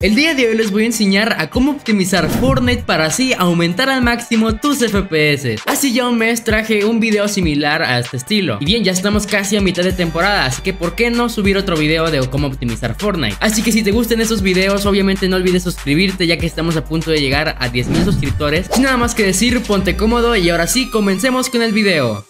El día de hoy les voy a enseñar a cómo optimizar Fortnite para así aumentar al máximo tus FPS. Hace ya un mes traje un video similar a este estilo. Y bien, ya estamos casi a mitad de temporada, así que ¿por qué no subir otro video de cómo optimizar Fortnite? Así que si te gustan esos videos, obviamente no olvides suscribirte ya que estamos a punto de llegar a 10.000 suscriptores. Sin nada más que decir, ponte cómodo y ahora sí, comencemos con el video.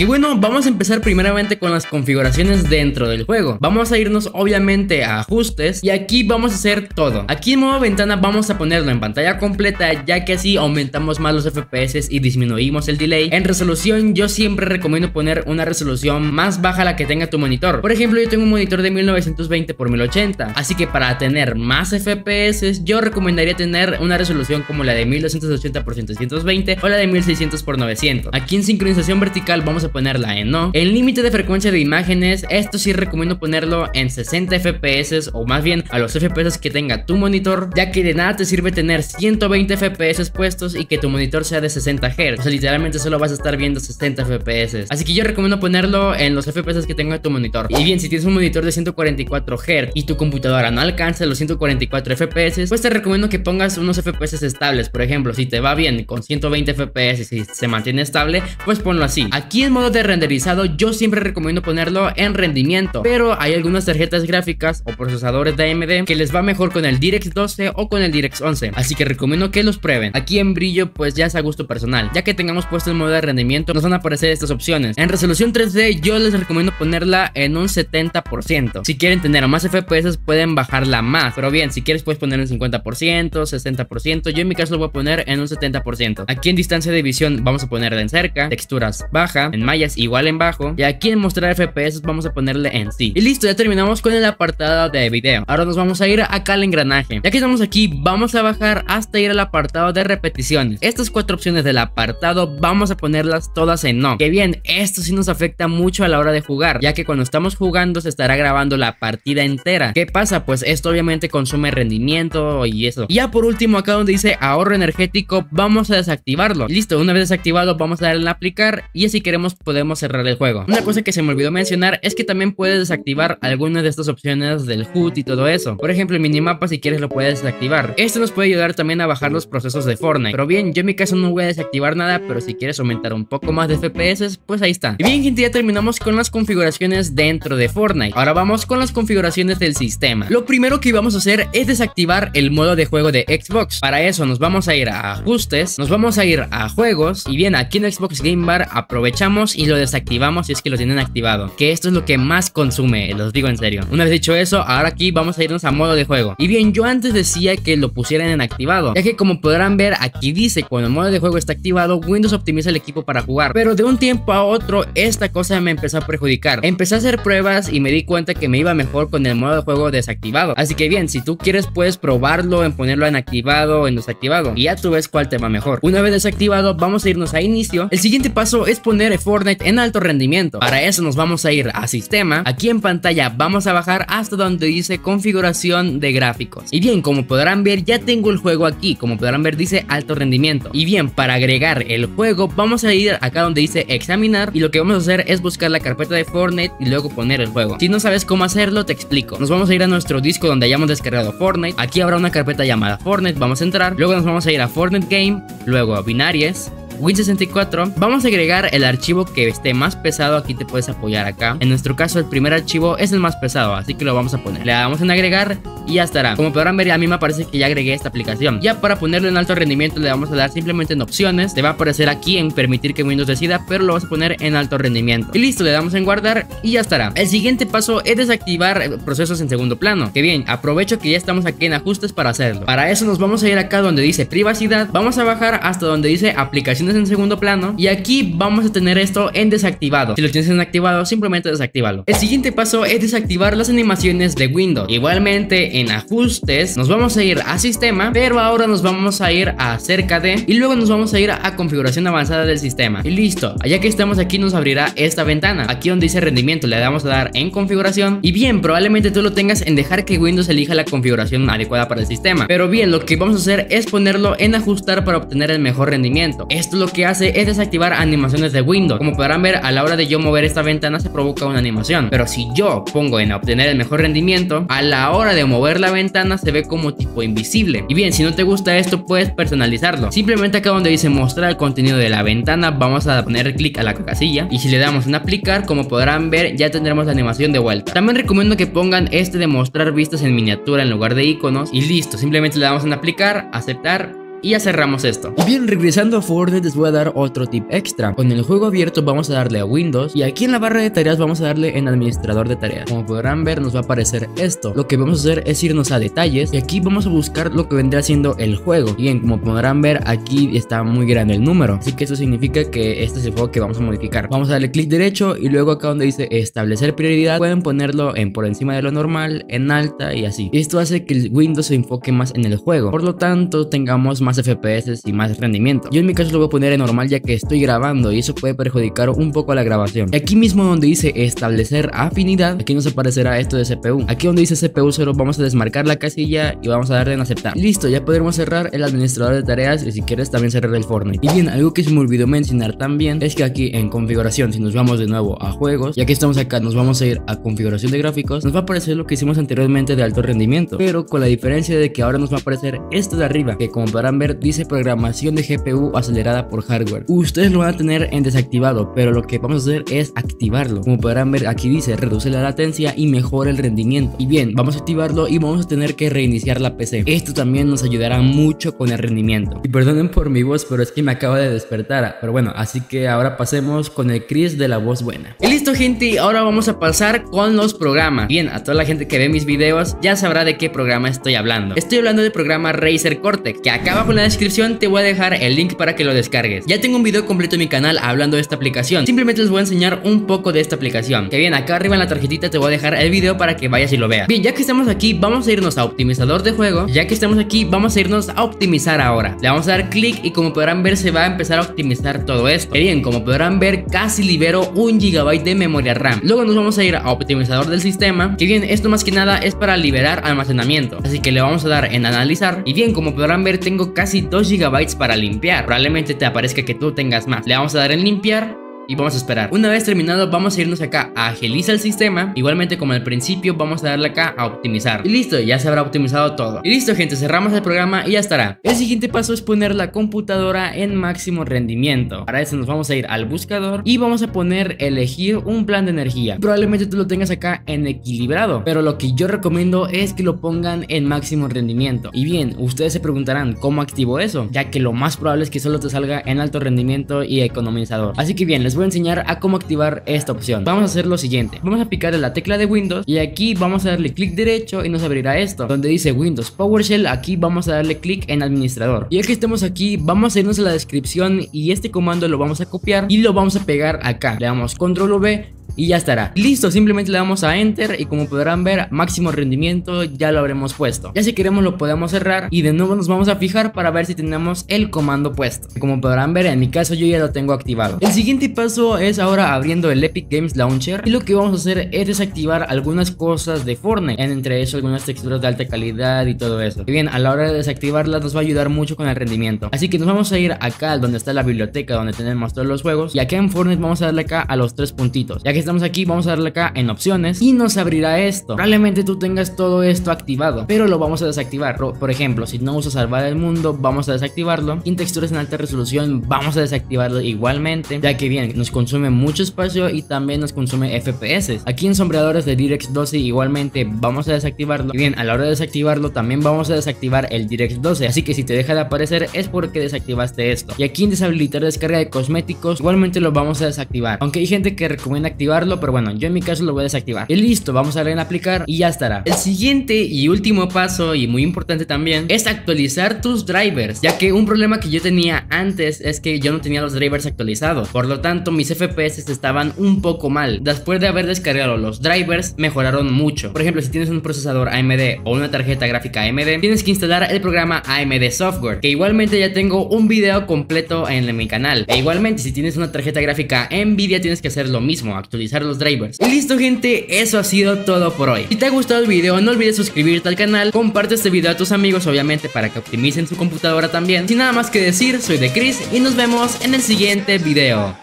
Y bueno, vamos a empezar primeramente con las configuraciones dentro del juego. Vamos a irnos obviamente a ajustes y aquí vamos a hacer todo. Aquí en modo ventana vamos a ponerlo en pantalla completa ya que así aumentamos más los FPS y disminuimos el delay. En resolución yo siempre recomiendo poner una resolución más baja a la que tenga tu monitor. Por ejemplo, yo tengo un monitor de 1920 x 1080, así que para tener más FPS yo recomendaría tener una resolución como la de 1280 x 720 o la de 1600 x 900. Aquí en sincronización vertical vamos a ponerla en no. El límite de frecuencia de imágenes, esto sí recomiendo ponerlo en 60 FPS o más bien a los FPS que tenga tu monitor, ya que de nada te sirve tener 120 FPS puestos y que tu monitor sea de 60 Hz. O sea, literalmente solo vas a estar viendo 60 FPS. Así que yo recomiendo ponerlo en los FPS que tenga tu monitor. Y bien, si tienes un monitor de 144 Hz y tu computadora no alcanza los 144 FPS, pues te recomiendo que pongas unos FPS estables. Por ejemplo, si te va bien con 120 FPS y se mantiene estable, pues ponlo así. Aquí en modo de renderizado yo siempre recomiendo ponerlo en rendimiento, pero hay algunas tarjetas gráficas o procesadores de AMD que les va mejor con el DirectX 12 o con el DirectX 11, así que recomiendo que los prueben. Aquí en brillo pues ya es a gusto personal, ya que tengamos puesto el modo de rendimiento nos van a aparecer estas opciones. En resolución 3D yo les recomiendo ponerla en un 70%. Si quieren tener más FPS pueden bajarla más, pero bien, si quieres puedes poner en 50%, 60%, yo en mi caso lo voy a poner en un 70%. Aquí en distancia de visión vamos a ponerla en cerca, texturas baja, mallas igual en bajo y aquí en mostrar FPS vamos a ponerle en sí. Y listo, ya terminamos con el apartado de video. Ahora nos vamos a ir acá al engranaje. Ya que estamos aquí, vamos a bajar hasta ir al apartado de repeticiones. Estas cuatro opciones del apartado vamos a ponerlas todas en no. Que bien, esto sí nos afecta mucho a la hora de jugar, ya que cuando estamos jugando se estará grabando la partida entera. ¿Qué pasa? Pues esto obviamente consume rendimiento y eso. Y ya por último, acá donde dice ahorro energético, vamos a desactivarlo. Listo, una vez desactivado, vamos a darle en aplicar y así queremos podemos cerrar el juego. Una cosa que se me olvidó mencionar es que también puedes desactivar algunas de estas opciones del HUD y todo eso. Por ejemplo, el minimapa si quieres lo puedes desactivar. Esto nos puede ayudar también a bajar los procesos de Fortnite. Pero bien, yo en mi caso no voy a desactivar nada, pero si quieres aumentar un poco más de FPS, pues ahí está. Y bien gente, ya terminamos con las configuraciones dentro de Fortnite. Ahora vamos con las configuraciones del sistema. Lo primero que vamos a hacer es desactivar el modo de juego de Xbox. Para eso nos vamos a ir a ajustes, nos vamos a ir a juegos y bien, aquí en Xbox Game Bar aprovechamos y lo desactivamos si es que lo tienen activado. Que esto es lo que más consume, los digo en serio. Una vez dicho eso, ahora aquí vamos a irnos a modo de juego. Y bien, yo antes decía que lo pusieran en activado, ya que como podrán ver, aquí dice cuando el modo de juego está activado, Windows optimiza el equipo para jugar. Pero de un tiempo a otro, esta cosa me empezó a perjudicar. Empecé a hacer pruebas y me di cuenta que me iba mejor con el modo de juego desactivado. Así que bien, si tú quieres puedes probarlo en ponerlo en activado o en desactivado y ya tú ves cuál te va mejor. Una vez desactivado, vamos a irnos a inicio. El siguiente paso es poner Fortnite en alto rendimiento. Para eso nos vamos a ir a sistema. Aquí en pantalla vamos a bajar hasta donde dice configuración de gráficos. Y bien, como podrán ver ya tengo el juego aquí. Como podrán ver dice alto rendimiento. Y bien, para agregar el juego vamos a ir acá donde dice examinar. Y lo que vamos a hacer es buscar la carpeta de Fortnite y luego poner el juego. Si no sabes cómo hacerlo te explico. Nos vamos a ir a nuestro disco donde hayamos descargado Fortnite. Aquí habrá una carpeta llamada Fortnite. Vamos a entrar. Luego nos vamos a ir a Fortnite Game. Luego a Binaries Win64, vamos a agregar el archivo que esté más pesado, aquí te puedes apoyar acá. En nuestro caso el primer archivo es el más pesado, así que lo vamos a poner. Le damos en agregar y ya estará. Como podrán ver a mí me parece que ya agregué esta aplicación. Ya para ponerlo en alto rendimiento le vamos a dar simplemente en opciones. Te va a aparecer aquí en permitir que Windows decida, pero lo vas a poner en alto rendimiento. Y listo, le damos en guardar y ya estará. El siguiente paso es desactivar procesos en segundo plano. Que bien, aprovecho que ya estamos aquí en ajustes para hacerlo. Para eso nos vamos a ir acá donde dice privacidad. Vamos a bajar hasta donde dice aplicaciones en segundo plano y aquí vamos a tener esto en desactivado. Si lo tienes en activado, simplemente desactívalo. El siguiente paso es desactivar las animaciones de Windows. Igualmente en ajustes, nos vamos a ir a sistema, pero ahora nos vamos a ir a cerca de y luego nos vamos a ir a configuración avanzada del sistema. Y listo, ya que estamos aquí nos abrirá esta ventana, aquí donde dice rendimiento le damos a dar en configuración y bien, probablemente tú lo tengas en dejar que Windows elija la configuración adecuada para el sistema. Pero bien, lo que vamos a hacer es ponerlo en ajustar para obtener el mejor rendimiento. Esto lo que hace es desactivar animaciones de Windows. Como podrán ver, a la hora de yo mover esta ventana se provoca una animación. Pero si yo pongo en obtener el mejor rendimiento, a la hora de mover la ventana se ve como tipo invisible. Y bien, si no te gusta esto, puedes personalizarlo. Simplemente acá donde dice mostrar el contenido de la ventana, vamos a poner clic a la casilla. Y si le damos en aplicar, como podrán ver, ya tendremos la animación de vuelta. También recomiendo que pongan este de mostrar vistas en miniatura en lugar de iconos. Y listo, simplemente le damos en aplicar, aceptar y ya cerramos esto. Y bien, regresando a Fortnite les voy a dar otro tip extra. Con el juego abierto vamos a darle a Windows y aquí en la barra de tareas vamos a darle en administrador de tareas. Como podrán ver nos va a aparecer esto. Lo que vamos a hacer es irnos a detalles y aquí vamos a buscar lo que vendrá siendo el juego. Bien, como podrán ver aquí está muy grande el número. Así que eso significa que este es el juego que vamos a modificar. Vamos a darle clic derecho y luego acá donde dice establecer prioridad pueden ponerlo en por encima de lo normal, en alta y así. Esto hace que el Windows se enfoque más en el juego. Por lo tanto tengamos más más FPS y más rendimiento. Yo en mi caso lo voy a poner en normal ya que estoy grabando y eso puede perjudicar un poco a la grabación. Aquí mismo donde dice establecer afinidad, aquí nos aparecerá esto de CPU. Aquí donde dice CPU 0 vamos a desmarcar la casilla y vamos a darle en aceptar. Listo, ya podremos cerrar el administrador de tareas y si quieres también cerrar el Fortnite. Y bien, algo que se me olvidó mencionar también es que aquí en configuración, si nos vamos de nuevo a juegos, ya que estamos acá, nos vamos a ir a configuración de gráficos, nos va a aparecer lo que hicimos anteriormente de alto rendimiento, pero con la diferencia de que ahora nos va a aparecer esto de arriba, que como podrán dice programación de GPU acelerada por hardware. Ustedes lo van a tener en desactivado, pero lo que vamos a hacer es activarlo. Como podrán ver aquí dice reduce la latencia y mejora el rendimiento. Y bien, vamos a activarlo y vamos a tener que reiniciar la PC. Esto también nos ayudará mucho con el rendimiento. Y perdonen por mi voz, pero es que me acabo de despertar. Pero bueno, así que ahora pasemos con el Chris de la voz buena. Y listo gente, ahora vamos a pasar con los programas. Bien, a toda la gente que ve mis videos ya sabrá de qué programa estoy hablando. Estoy hablando del programa Razer Cortex, que acá en la descripción te voy a dejar el link para que lo descargues. Ya tengo un video completo en mi canal hablando de esta aplicación. Simplemente les voy a enseñar un poco de esta aplicación. Que bien, acá arriba en la tarjetita te voy a dejar el video para que vayas y lo veas. Bien, ya que estamos aquí, vamos a irnos a optimizador de juego. Ya que estamos aquí, vamos a irnos a optimizar ahora. Le vamos a dar clic y como podrán ver se va a empezar a optimizar todo esto. Que bien, como podrán ver casi libero un gigabyte de memoria RAM. Luego nos vamos a ir a optimizador del sistema. Que bien, esto más que nada es para liberar almacenamiento. Así que le vamos a dar en analizar. Y bien, como podrán ver tengo casi 2 gigabytes para limpiar. Probablemente te aparezca que tú tengas más. Le vamos a dar en limpiar y vamos a esperar. Una vez terminado vamos a irnos acá a agiliza el sistema. Igualmente como al principio vamos a darle acá a optimizar. Y listo, ya se habrá optimizado todo. Y listo gente, cerramos el programa y ya estará. El siguiente paso es poner la computadora en máximo rendimiento. Para eso nos vamos a ir al buscador y vamos a poner elegir un plan de energía. Probablemente tú lo tengas acá en equilibrado, pero lo que yo recomiendo es que lo pongan en máximo rendimiento. Y bien, ustedes se preguntarán cómo activo eso, ya que lo más probable es que solo te salga en alto rendimiento y economizador. Así que bien, les voy a enseñar a cómo activar esta opción. Vamos a hacer lo siguiente. Vamos a picar en la tecla de Windows y aquí vamos a darle clic derecho y nos abrirá esto. Donde dice Windows PowerShell, aquí vamos a darle clic en administrador. Y ya que estemos aquí, vamos a irnos a la descripción y este comando lo vamos a copiar y lo vamos a pegar acá. Le damos control V y ya estará. Listo, simplemente le damos a enter y como podrán ver, máximo rendimiento ya lo habremos puesto. Ya si queremos lo podemos cerrar y de nuevo nos vamos a fijar para ver si tenemos el comando puesto. Como podrán ver, en mi caso yo ya lo tengo activado. El siguiente paso es ahora abriendo el Epic Games Launcher y lo que vamos a hacer es desactivar algunas cosas de Fortnite, entre eso algunas texturas de alta calidad y todo eso. Y bien, a la hora de desactivarlas nos va a ayudar mucho con el rendimiento. Así que nos vamos a ir acá donde está la biblioteca donde tenemos todos los juegos y acá en Fortnite vamos a darle acá a los tres puntitos. Ya que estamos aquí, vamos a darle acá en opciones y nos abrirá esto. Probablemente tú tengas todo esto activado, pero lo vamos a desactivar. Por ejemplo, si no usas salvar el mundo, vamos a desactivarlo. En texturas en alta resolución, vamos a desactivarlo igualmente, ya que bien, nos consume mucho espacio y también nos consume FPS. Aquí en sombreadores de DirectX 12 igualmente vamos a desactivarlo. Y bien, a la hora de desactivarlo también vamos a desactivar el DirectX 12, así que si te deja de aparecer es porque desactivaste esto. Y aquí en deshabilitar descarga de cosméticos, igualmente lo vamos a desactivar. Aunque hay gente que recomienda activar pero bueno, yo en mi caso lo voy a desactivar. Y listo, vamos a darle en aplicar y ya estará. El siguiente y último paso, y muy importante también, es actualizar tus drivers, ya que un problema que yo tenía antes es que yo no tenía los drivers actualizados, por lo tanto mis FPS estaban un poco mal. Después de haber descargado los drivers, mejoraron mucho. Por ejemplo, si tienes un procesador AMD o una tarjeta gráfica AMD, tienes que instalar el programa AMD Software, que igualmente ya tengo un video completo en mi canal. E igualmente, si tienes una tarjeta gráfica Nvidia, tienes que hacer lo mismo, actualizar los drivers. Y listo, gente, eso ha sido todo por hoy. Si te ha gustado el video, no olvides suscribirte al canal, comparte este video a tus amigos, obviamente, para que optimicen su computadora también. Sin nada más que decir, soy de Chris y nos vemos en el siguiente video.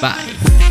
Bye.